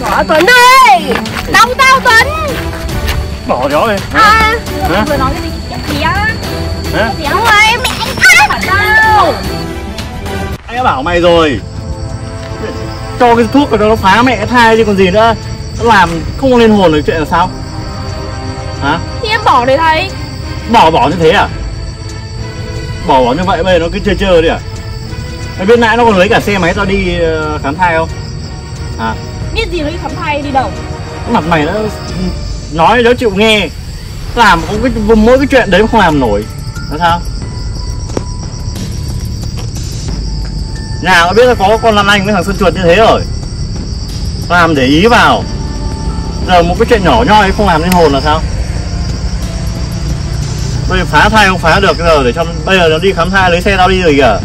Bỏ Tuấn ơi Đóng tao Tuấn. Bỏ chó đi. À. Hả? Vừa nói cái gì? Phía Hả? Phía ơi mẹ anh Phạt tao? Anh đã bảo mày rồi. Cho cái thuốc của nó nó phá mẹ thai chứ còn gì nữa. Nó làm không có lên hồn được chuyện là sao? Hả? Thì em bỏ để thấy bỏ bỏ như thế à? Bỏ bỏ như vậy bây giờ nó cứ chơi chơi đi à? Mày biết nãy nó còn lấy cả xe máy tao đi ờ, khám thai không? Hả Biết gì nó đi khám thai đi đâu? Mặt mày nó nói nó chịu nghe. Làm cũng cái mỗi cái chuyện đấy mà không làm nổi. Là sao? Nhà nó biết là có con lan anh với thằng sơn chuột như thế rồi. Làm để ý vào. Giờ một cái chuyện nhỏ nhoi không làm lên hồn là sao? Bây giờ phá thai không phá được giờ để cho bây giờ nó đi khám thai lấy xe tao đi rồi kìa.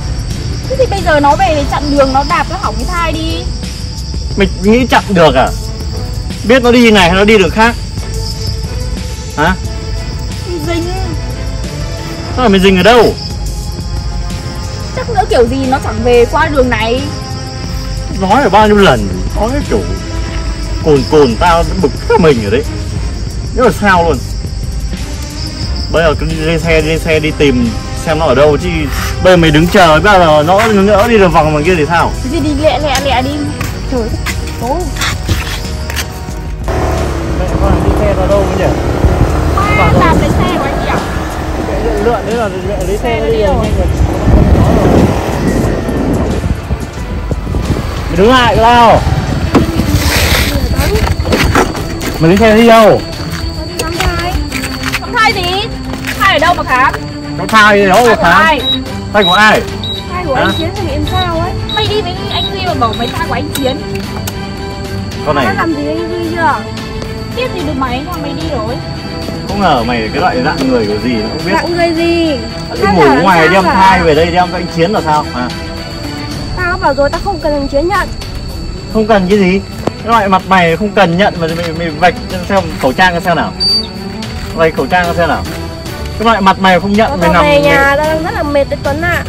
Thế thì bây giờ nó về chặn đường nó đạp nó hỏng cái thai đi mày nghĩ chặn được à? Biết nó đi này hay nó đi đường khác? Hả? Dính. Sao là mày dình ở đâu? Chắc nữa kiểu gì nó chẳng về qua đường này. Nói là bao nhiêu lần nói cái kiểu cồn cồn tao nó bực cả mình rồi đấy. Nhưng mà sao luôn. Bây giờ cứ đi lên xe đi lên xe đi tìm xem nó ở đâu chứ. Bây giờ mày đứng chờ bây giờ nó nữa đi được vòng ngoài kia thì sao? Cái gì đi lẹ lẹ lẹ đi Trời. Tối. Mẹ con đi xe vào đâu nhỉ? Hoa đạp lấy xe của anh chị ạ lượn đấy là mẹ lấy xe Xe đi rồi. mày đứng lại tao mày lấy xe đi đâu? Khám thai Khám thai gì? Thai ở đâu mà khám? Nó thai Thai rồi của khám? ai? Tay của ai? Thai của anh Chiến thì em sao ấy? Mày đi với mà bảo mày thai của anh Chiến con này. Làm gì anh Duy chưa? Biết gì được mày mà mày đi rồi. Không ngờ mày cái loại dạng người của gì nó không biết. Dạng người gì? Đi ngủ ngoài đem thai về đây đem cho anh chiến là sao? À. Tao bảo rồi tao không cần thằng Chiến nhận. Không cần cái gì. Cái loại mặt mày không cần nhận mà mày, mày vạch xem khẩu trang cho xem nào. Vạch khẩu trang cho xem nào. Cái loại mặt mày không nhận mày nằm về nhà tao đang rất là mệt đấy Tuấn ạ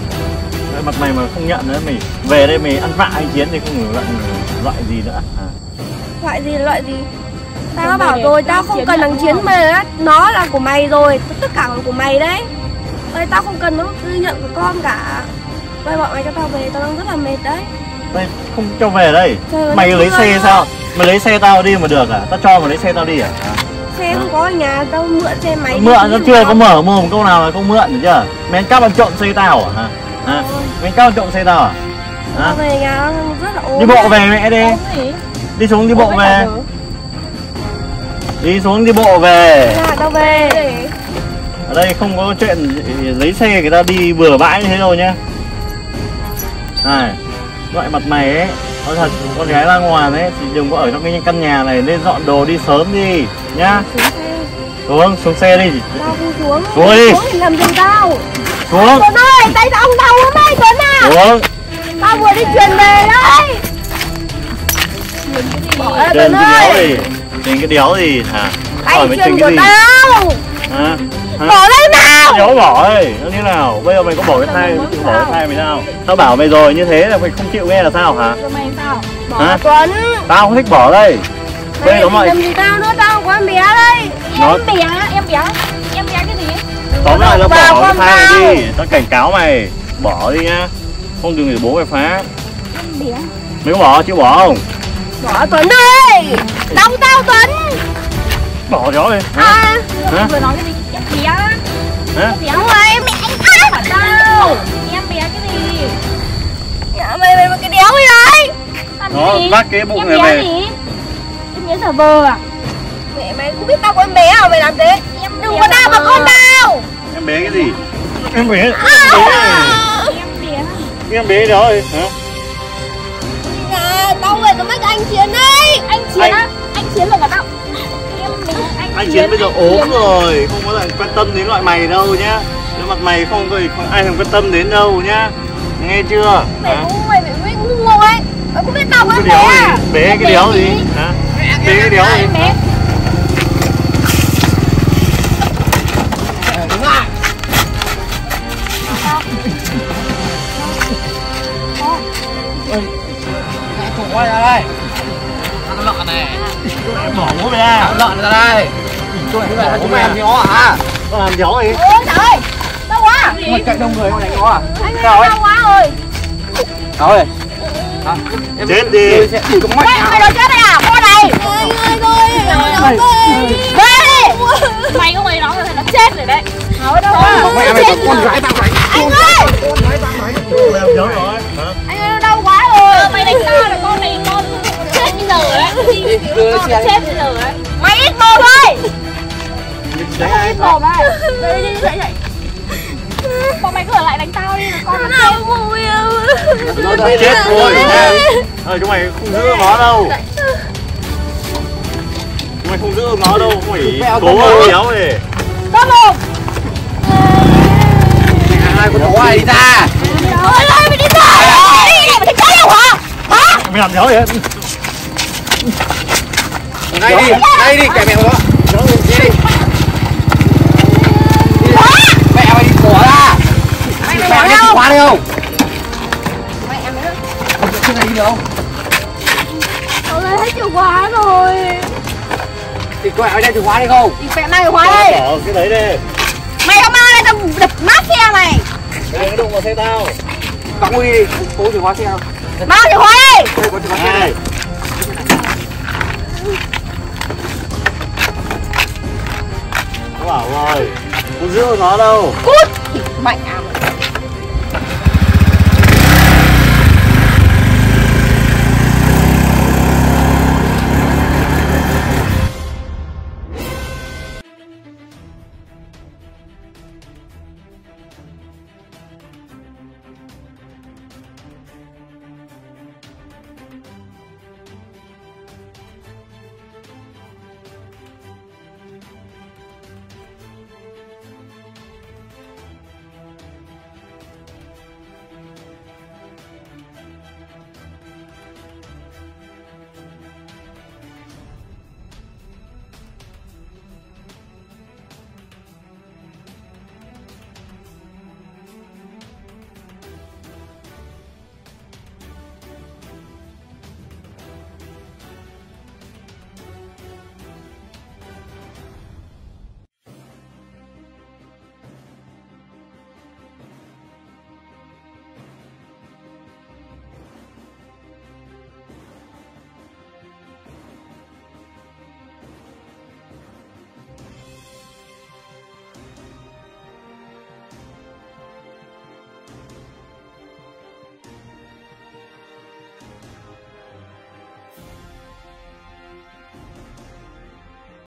cái mặt mày mà không nhận nữa mày về đây mày ăn vạ anh chiến thì không ngờ loại loại gì nữa. À. Loại gì loại gì? Tao bảo rồi tao không cần thằng Chiến mày á Nó là của mày rồi Tất cả là của mày đấy. Ơi tao không cần nó tư nhận của con cả. Vậy bọn mày cho tao về tao đang rất là mệt đấy. Đây không cho về đây. Trời ơi, mày lấy xe nữa. sao? mày lấy xe tao đi mà được à? Tao cho mày lấy xe tao đi à, à? Xe không có ở nhà tao mượn xe máy mượn nó chưa có mở mồm câu nào là không mượn được chưa? Mày ăn cắp ăn trộm xe tao à? Hả cắp ăn trộm xe tao à? Về nhà rất là ốm đi bộ về mẹ đi. Đi xuống đi bộ về. đi xuống đi bộ về. Tao về. Ở đây không có chuyện lấy xe người ta đi bừa bãi như thế đâu nhá. Này loại mặt mày ấy nói thật con gái ra ngoài đấy thì đừng có ở trong cái căn nhà này nên dọn đồ đi sớm đi nhá. Xuống xuống xe đi. Tao không xuống. Xuống đi. Xuống thì làm gì tao Tuấn ơi tay tao không đau lắm đấy Tuấn à. Xuống. Tao vừa đi truyền về đấy. Bỏ ra Tuấn ơi. trên cái đéo gì hả? Mày truyền của tao. Hả? Hả? Bỏ đây nào. Đéo bỏ ấy nó như nào? Bây giờ mày có bỏ cái thai chịu bỏ cái thai mày sao? Tao bảo mày rồi như thế là mày không chịu nghe là sao hả? Mày sao? Bỏ Hả? Tuấn. Tao không thích bỏ đây. Đây Mày nó mọi làm gì tao nữa tao em bé đây. Nó- Em em bé Em bé tóm lại là bỏ cái con này đi. Tao cảnh cáo mày bỏ đi nhá. Không đừng để bố mày phá. Mày có bỏ chịu bỏ không? Bỏ Tuấn ơi! Đóng tao Tuấn! Bỏ chó đi. Hả À. Hả? Vừa nói cái gì? Em bé. Hả? Bé ơi mẹ anh Phạt tao. Em bé cái gì? Dạ mày mày mày cái đéo gì đấy. Gì? vác cái bụng này về Em bé giả vờ à? Mẹ mày không biết tao có em bé à? Mày làm thế Đừng có đau vào con tao em bé cái gì? Em bé em bé Em bé em bé rồi hả? À, tao về tao mất anh Chiến đấy Anh Chiến Anh- á? Anh Chiến là cả tao. Anh, chiến bây giờ ốm rồi không có lại quan tâm đến loại mày đâu nhá. Nếu mặt mày không thì không ai thèm quan tâm đến đâu nhá. Nghe chưa? Mày cũng mày cũng ngu ấy. Mày không biết tao có cái em bé à? Bé Em cái đéo gì? gì? hả? Bé cái đéo gì mày ra lợn ra đây. Chúng mày chúng mày làm nhỏ à? Con làm gió gì ôi trời ơi đau quá. Mày cạnh đông người mà đánh nó à anh ơi Sao ấy? đau quá rồi. Thôi à, em Chết đi. tôi sẽ chỉ có mày mày nói chết đây à? Con này anh ơi tôi Mày- về đi. Mày có mày nói là nó chết rồi đấy. Nói đâu mày có con gái tao đưa xe chết bây giờ đấy mày ít mồm thôi. Ai? ít mồm này đây đi dậy dậy bọn mày cứ ở lại đánh tao đi là con nó đau mùi Nó Mày chết rồi Ờ chúng mày không giữ nó đâu. Chúng mày không giữ nó đâu Không phải cố ơi. kéo đi. Đau mồm ai con chó ai đi ra ôi ơi mày đi ra. Đi mày thích chết đâu hả? Hả? Mày làm gì hết ngay đi ngay đi kệ mẹ nó. Đi đi mẹ mày đi bỏ ra. Mày mẹ mày mày đi khóa đi không? Mày em nữa trên này đi được không Ôi hết chìa khóa rồi. Thì quẹ ở đây chìa khóa đi không? Thì mẹ mang chìa khóa đây. Bỏ cái đấy đi. Mày không mang đây tao đập nát xe mày. Cái nó đụng vào xe tao. Cõng đi cố chìa khóa xe không? Mang chìa khóa đây. Đây có chìa khóa xe Này bảo rồi Không giữ nó đâu. Cút! Mạnh